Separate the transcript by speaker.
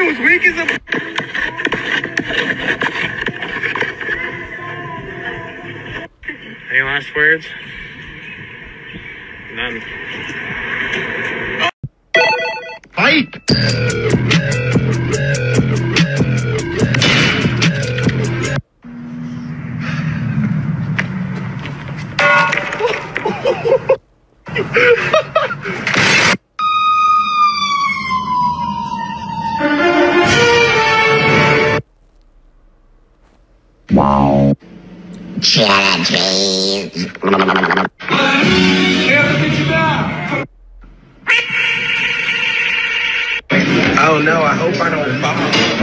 Speaker 1: Was weak as a. Any last words? None.
Speaker 2: Fight!
Speaker 3: Challenges.
Speaker 1: Oh no, I hope I don't fall.